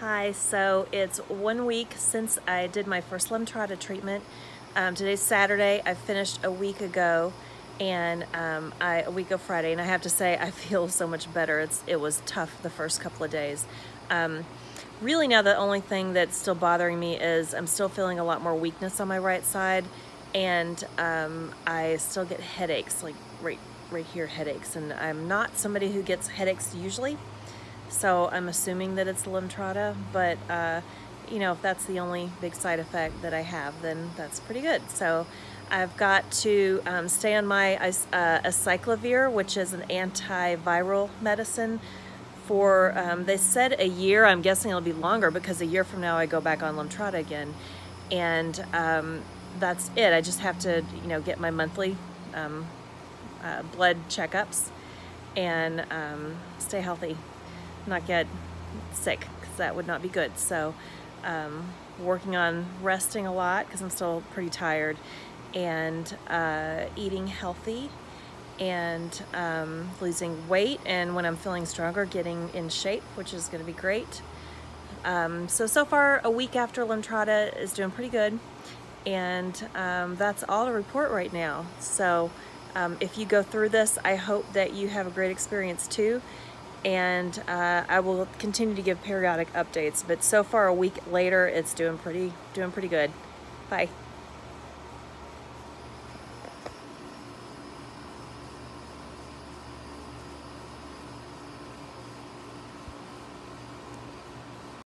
Hi, so it's one week since I did my first Lemtrada treatment. Um, today's Saturday. I finished a week ago and um, I, a week ago Friday, and I have to say I feel so much better. It's, it was tough the first couple of days. Um, really now the only thing that's still bothering me is I'm still feeling a lot more weakness on my right side and um, I still get headaches, like right, right here headaches. And I'm not somebody who gets headaches usually. So I'm assuming that it's Lemtrada, but uh, you know, if that's the only big side effect that I have, then that's pretty good. So I've got to um, stay on my uh, acyclovir, which is an antiviral medicine for, um, they said a year, I'm guessing it'll be longer because a year from now I go back on Lemtrada again. And um, that's it. I just have to, you know, get my monthly um, uh, blood checkups and um, stay healthy not get sick because that would not be good. So um, working on resting a lot because I'm still pretty tired and uh, eating healthy and um, losing weight and when I'm feeling stronger getting in shape which is going to be great. Um, so so far a week after Lemtrada is doing pretty good and um, that's all to report right now. So um, if you go through this I hope that you have a great experience too and uh, I will continue to give periodic updates but so far a week later it's doing pretty doing pretty good. Bye